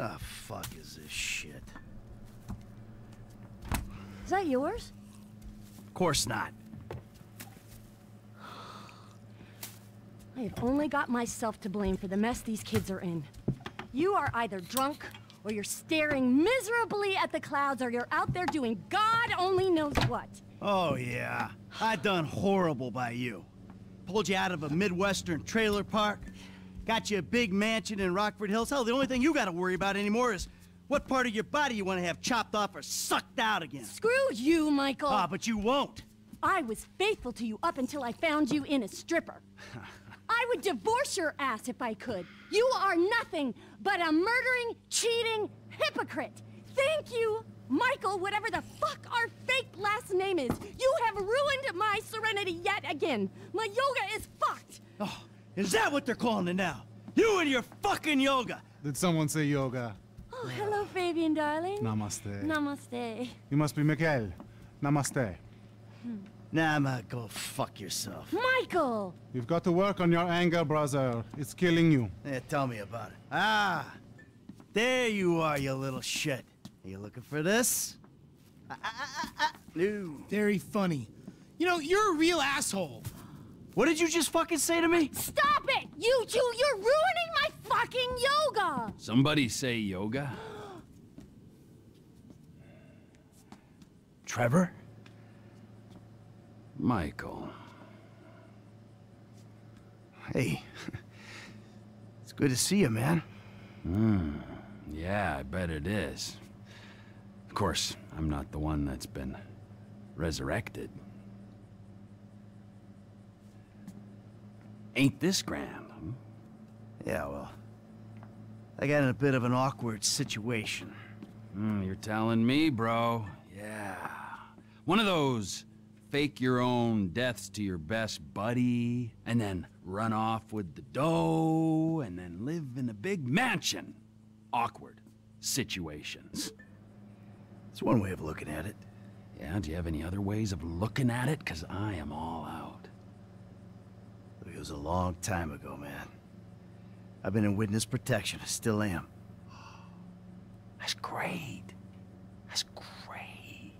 The fuck is this shit? Is that yours? Of course not. I have only got myself to blame for the mess these kids are in. You are either drunk, or you're staring miserably at the clouds, or you're out there doing God only knows what. Oh, yeah. I done horrible by you. Pulled you out of a Midwestern trailer park. Got you a big mansion in Rockford Hills. Hell, the only thing you gotta worry about anymore is what part of your body you want to have chopped off or sucked out again. Screw you, Michael! Ah, but you won't. I was faithful to you up until I found you in a stripper. I would divorce your ass if I could. You are nothing but a murdering, cheating hypocrite. Thank you, Michael, whatever the fuck our fake last name is. You have ruined my serenity yet again. My yoga is fucked. Oh, is that what they're calling it now? You and your fucking yoga. Did someone say yoga? Oh, hello, Fabian, darling. Namaste. Namaste. You must be Miguel. Namaste. Nah, ma, go fuck yourself. Michael! You've got to work on your anger, brother. It's killing you. Yeah, tell me about it. Ah, there you are, you little shit. Are you looking for this? Ah, ah, ah, ah. No. Very funny. You know, you're a real asshole. What did you just fucking say to me? Stop it! You two, you're ruining my fucking yoga! Somebody say yoga? Trevor? Michael. Hey. it's good to see you, man. Hmm. Yeah, I bet it is. Of course, I'm not the one that's been resurrected. Ain't this grand? Yeah, well. I got in a bit of an awkward situation. Hmm, you're telling me, bro. Yeah. One of those fake your own deaths to your best buddy, and then run off with the dough, and then live in a big mansion. Awkward situations. It's one way of looking at it. Yeah, do you have any other ways of looking at it? Because I am all out. It was a long time ago, man. I've been in witness protection. I still am. That's great. That's great.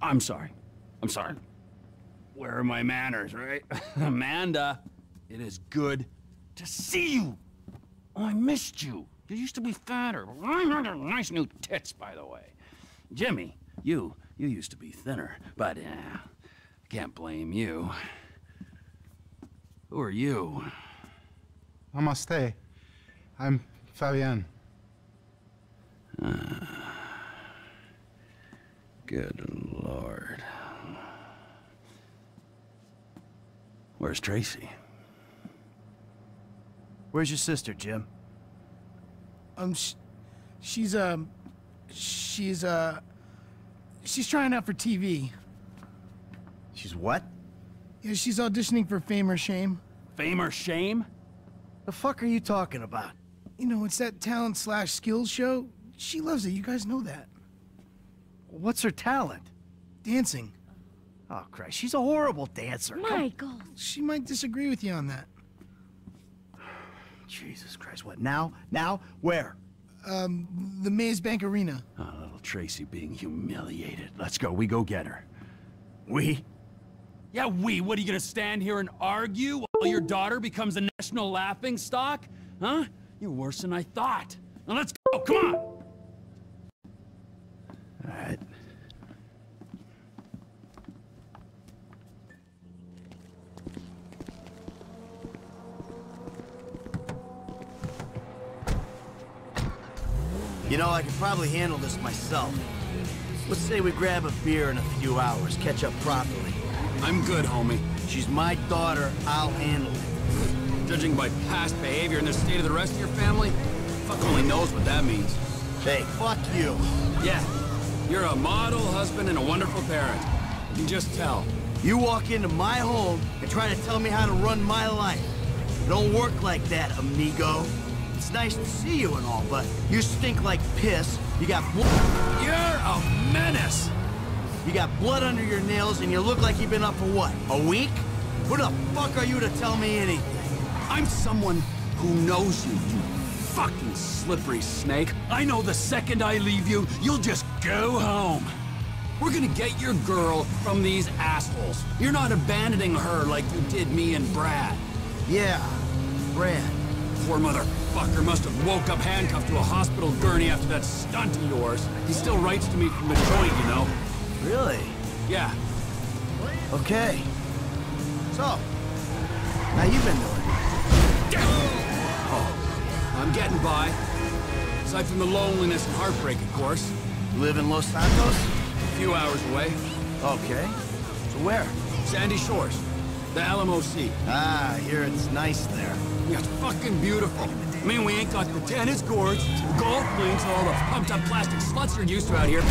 I'm sorry. I'm sorry. Where are my manners, right? Amanda, it is good to see you. Oh, I missed you. You used to be fatter. Nice new tits, by the way. Jimmy, you, you used to be thinner, but uh, I can't blame you. Who are you? Namaste. I'm Fabian. Good lord. Where's Tracy? Where's your sister, Jim? Um, sh she's, um, she's, uh, she's trying out for TV. She's what? Yeah, she's auditioning for Fame or Shame. Fame or shame? The fuck are you talking about? You know, it's that talent slash skills show. She loves it. You guys know that. What's her talent? Dancing. Oh, Christ, she's a horrible dancer. Come- Michael! She might disagree with you on that. Jesus Christ, what, now? Now? Where? Um, the Maze Bank Arena. Oh, little Tracy being humiliated. Let's go. We go get her. We? Yeah, we. What are you gonna stand here and argue while your daughter becomes a national laughing stock? Huh? You're worse than I thought. Now let's go. Come on. All right. You know, I could probably handle this myself. Let's say we grab a beer in a few hours, catch up properly. I'm good, homie. She's my daughter, I'll handle it. Judging by past behavior and the state of the rest of your family, fuck only knows what that means. Hey, fuck you. Yeah, you're a model husband and a wonderful parent. You can just tell. You walk into my home and try to tell me how to run my life. It don't work like that, amigo. It's nice to see you and all, but you stink like piss. You got. You're a menace! You got blood under your nails, and you look like you've been up for what? A week? Who the fuck are you to tell me anything? I'm someone who knows you, you fucking slippery snake. I know the second I leave you, you'll just go home. We're gonna get your girl from these assholes. You're not abandoning her like you did me and Brad. Yeah, Brad. Poor motherfucker must have woke up handcuffed to a hospital gurney after that stunt of yours. He still writes to me from the joint, you know? Really? Yeah. Okay. So, how you been doing? Oh, I'm getting by. Aside from the loneliness and heartbreak, of course. You live in Los Santos? A few hours away. Okay. So where? Sandy Shores. The LMOC. Ah, I hear it's nice there. Yeah, it's fucking beautiful. I mean, we ain't got the tennis courts, golf links, and all the pumped-up plastic sluts you're used to out here.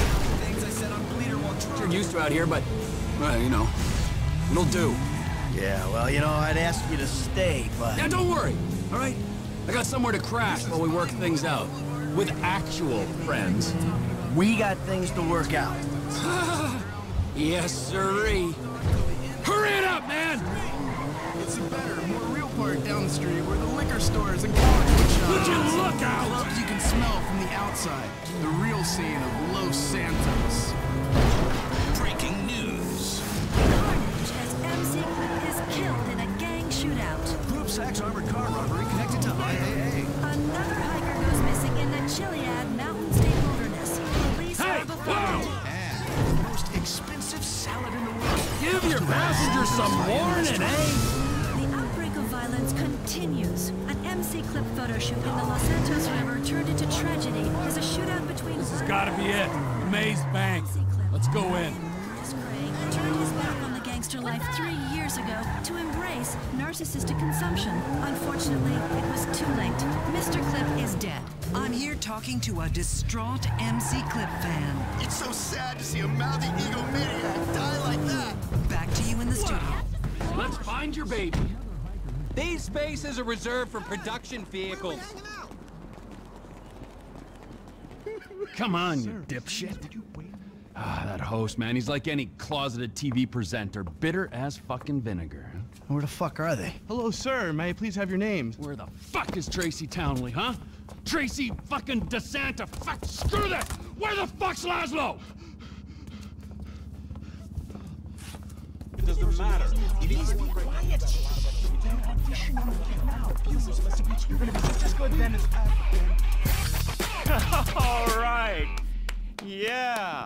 You're used to out here, but, well, you know, it'll do. Yeah, well, you know, I'd ask you to stay, but... Yeah, don't worry, all right? I got somewhere to crash while we work things out. With actual friends. We got things to work out. yes, sirree. Hurry it up, man! It's a better, more real part down the street where the liquor stores and comic book shops. Would you look out? Clubs you can smell from the outside. The real scene of Los Santos. Breaking news. Carnage as MC Clip is killed in a gang shootout. Gruppe Sechs armored car robbery connected to IAA. Another hiker goes missing in the Chiliad Mountain State Wilderness. Police Hey, have a whoa! And the most expensive salad in the world. Give your passengers some warning, eh? The outbreak of violence continues. An MC Clip photo shoot in the Los Santos River turned into tragedy as a shootout between This has gotta be it. Maze Bank. Let's go in. Curtis Gray turned his back on the gangster life three years ago to embrace narcissistic consumption. Unfortunately, it was too late. Mr. Clip is dead. I'm here talking to a distraught MC Clip fan. It's so sad to see a mouthy egomaniac die like that. Back to you in the studio. Let's find your baby. These spaces are reserved for production vehicles. Come on, you dipshit. Ah, that host, man, he's like any closeted TV presenter, bitter as fucking vinegar. Where the fuck are they? Hello, sir. May I please have your names? Where the fuck is Tracy Townley, huh? Tracy fucking DeSanta, fuck, screw that! Where the fuck's Lazlow? It doesn't matter. It is. Quiet. All right. Yeah.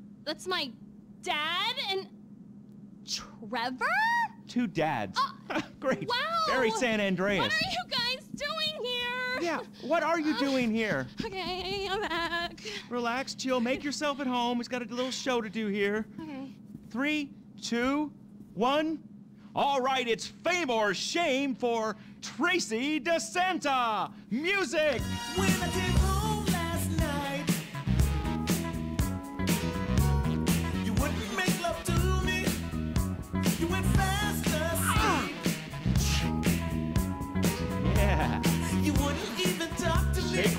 That's my dad and Trevor? Two dads. Uh, Great. Wow. Very San Andreas. What are you guys doing here? Yeah, what are you uh, doing here? Okay, I'm back. Relax, chill, make yourself at home. We've got a little show to do here. Okay. Three, two, one. All right, it's fame or shame for Tracy DeSanta. Music!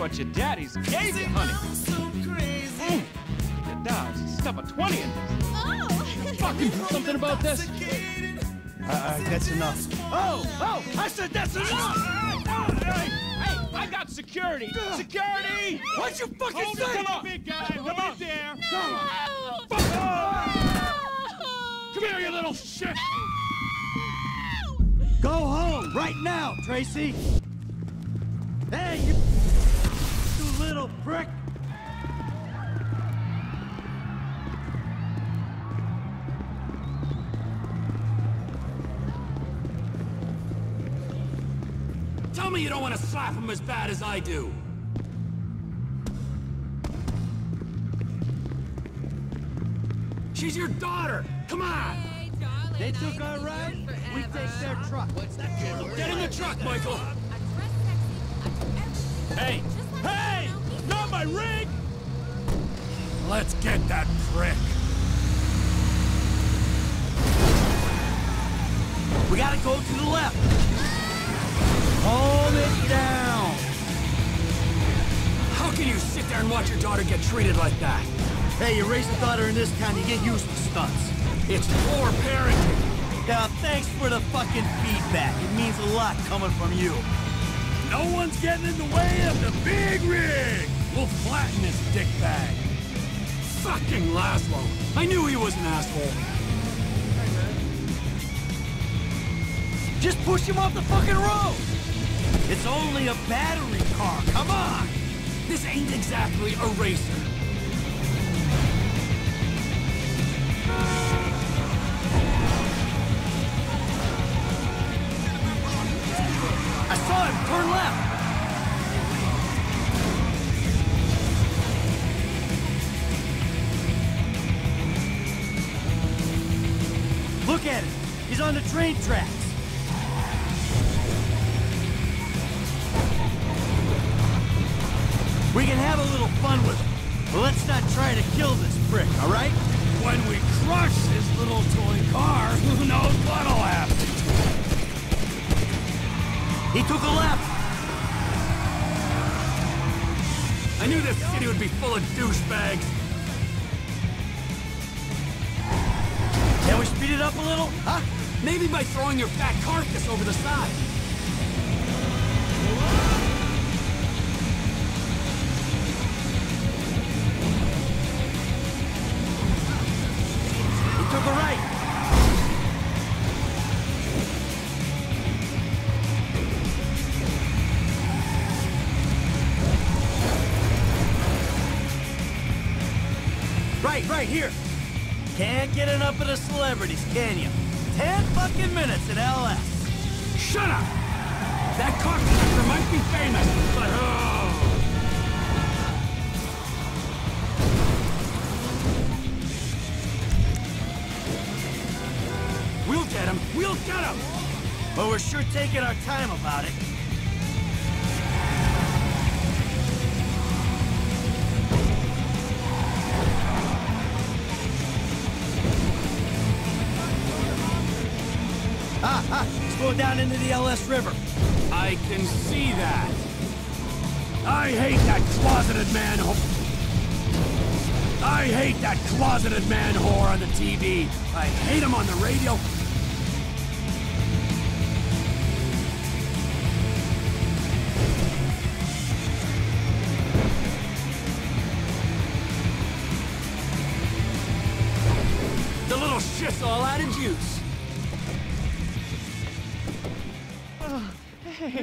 What your daddy's gave you, honey. I'm so crazy. Mm. Your dog's stuff a 20 in this. Oh! Fucking do something about this. Uh, that's enough. Oh, oh, I said that's enough! Ah, ah, ah. Hey, hey, I got security! Security! What'd you fucking Hold say? it, Come on, big guy. Come Hold on. it there. No! Come here, you little shit. Go home right now, Tracy! Hey, you... You little prick! Tell me you don't want to slap him as bad as I do. She's your daughter. Come on. They took our ride, we take their truck. Get in the truck, Michael. Hey! Hey! My rig! Let's get that prick. We gotta go to the left. Calm it down. How can you sit there and watch your daughter get treated like that? Hey, you raise a daughter in this town, you get used to stunts. It's poor parenting. Now, thanks for the fucking feedback. It means a lot coming from you. No one's getting in the way of the big dickbag. Fucking Lazlow. I knew he was an asshole. Just push him off the fucking road. It's only a battery car. Come on. This ain't exactly a racer. I saw him. Turn left. Look at him. He's on the train tracks. We can have a little fun with him. But let's not try to kill this prick, all right? When we crush his little toy car, who knows what'll happen? He took a left. I knew this city would be full of douchebags. It up a little? Huh? Maybe by throwing your fat carcass over the side. He took right. Right, right here. Can't get enough of the celebrities, can you? Ten fucking minutes at LS. Shut up! That cocksucker might be famous, but oh! We'll get him! We'll get him! But we're sure taking our time about it. Going down into the LS River. I can see that. I hate that closeted man. I hate that closeted man whore on the TV. I hate him on the radio. The little shit's all out of juice.